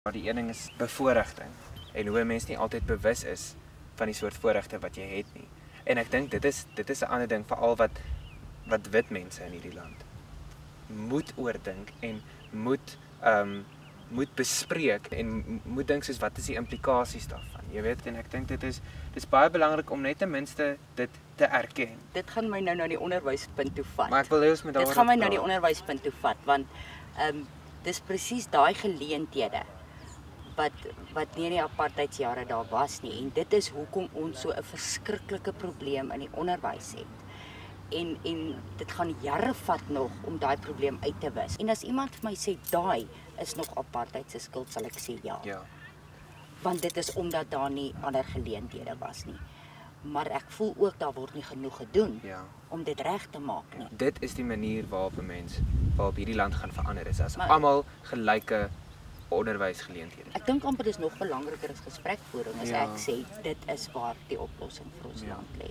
Maar die een ding is bevoordiging en hoe 'n mens nie altyd bewus is van die soort voorregte wat jy het nie. En ek dink dit is dit is 'n ander ding veral wat wat wit mense in hierdie land moet oordink en moet ehm um, moet bespreek en moet dink soos wat is die implikasies daarvan. Jy weet en ek dink dit is dis baie belangrik om net ten minste dit te erken. Dit gaan my nou na die onderwyspunt toe vat. Maar ek wil hê ons moet daaroor Dit gaan my na die onderwyspunt toe vat want ehm um, dis presies daai geleenthede wat wat nie in die apartheidsjare daar was nie en dit is hoekom ons so 'n verskriklike probleem in die onderwys het. En en dit gaan jare vat nog om daai probleem uit te wis. En as iemand vir my sê daai is nog apartheid se skuld, sal ek sê ja. Ja. Want dit is omdat daar nie ander geleenthede was nie. Maar ek voel ook daar word nie genoeg gedoen ja. om dit reg te maak nie. Dit is die manier waarop 'n mens waarop hierdie land gaan verander is as almal gelyke onderwysgeleenthede. Ek dink amper dis nog belangriker as gesprekvoering as ja. ek sê dit is waar die oplossing vir ons ja. land lê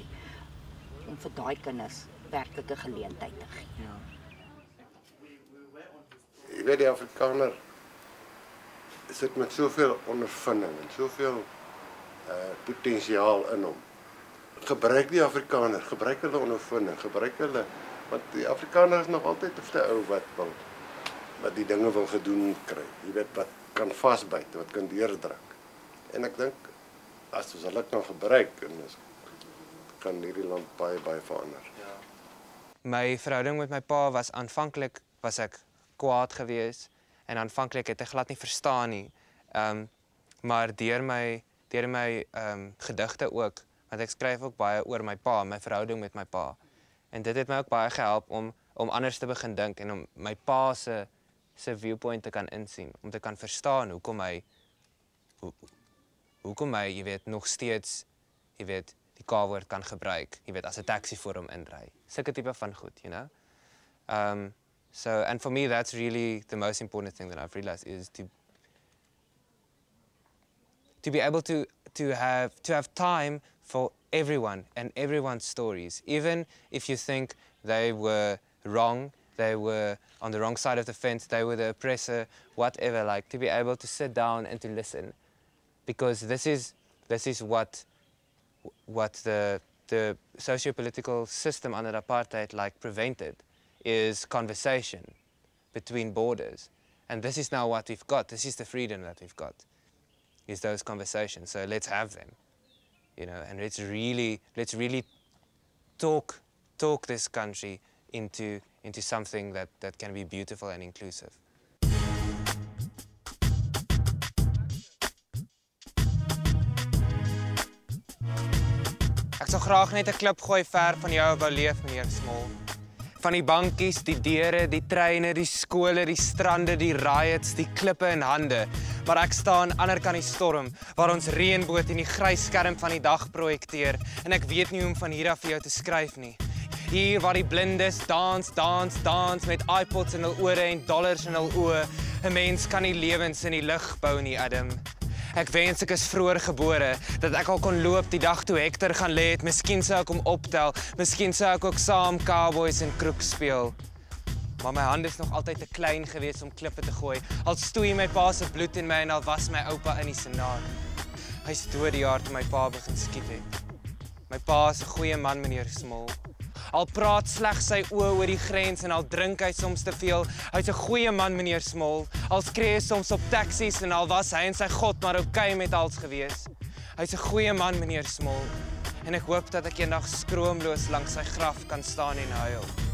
om vir daai kinders werklike geleentheid te gee. Ja. Jy weet die Afrikaner sit met soveel ondervinding en soveel uh potensiaal in hom. Gebruik die Afrikaner, gebruik hulle ondervinding, gebruik hulle want die Afrikaner is nog altyd 'n ou wat wil wat die dinge wil gedoen kry. Jy weet wat kan vasbyt, wat kan deurdruk. En ek dink as ons hulle kan gebruik en ons kan hierdie land baie baie verander. Ja. My verhouding met my pa was aanvanklik was ek kwaad geweest en aanvanklik het ek glad nie verstaan nie. Ehm um, maar deur my deur my ehm um, gedigte ook, want ek skryf ook baie oor my pa, my verhouding met my pa. En dit het my ook baie gehelp om om anders te begin dink en om my pa se se viewpoint te kan insien, om te kan verstaan hoekom hy hoe hoekom hy, jy weet, nog steeds jy weet, die K-woord kan gebruik, jy weet, as 'n taxi vir hom inry. Sulke tipe van goed, you know. Um so and for me that's really the most important thing that I've realized is to to be able to to have to have time for everyone and everyone's stories even if you think they were wrong they were on the wrong side of the fence, they were the oppressor, whatever, like to be able to sit down and to listen. Because this is, this is what, what the, the socio-political system under apartheid like prevented, is conversation between borders. And this is now what we've got. This is the freedom that we've got, is those conversations. So let's have them, you know, and let's really, let's really talk, talk this country into into something that, that can be beautiful and inclusive. Ek sou graag net 'n klip gooi ver van jou wou leef, meneer Smol. Van die bankies, die deure, die treine, die skole, die strande, die riots, die klippe in hande. Maar ek staan aan ander kant die storm waar ons reënboot in die grys skerm van die dag projekteer en ek weet nie hoe om van hier af vir jou te skryf nie. Hier waar die blindes dans, dans, dans met iPods in hul ore en dollars in hul oë. 'n Mens kan nie lewens in die lug bou nie, Adam. Ek wens ek is vroeër gebore dat ek al kon loop die dag toe Hector gaan lê het. Miskien sou ek hom optel. Miskien sou ek ook saam Cowboys en Crook speel. Maar my hande is nog altyd te klein geweest om klippe te gooi. Al stoei my pa se bloed in my en al was my oupa in die senaat. Hy's dood die jaar toe my pa begin skiet het. My pa is 'n goeie man, meneer Smol. Al praat slegs sy oë oor die grens en al drink hy soms te veel. Hy's 'n goeie man, meneer Smol. Al skree hy soms op taksies en al was hy en sy God maar okay met alles gewees. Hy's 'n goeie man, meneer Smol. En ek hoop dat ek eendag skroomloos langs sy graf kan staan en huil.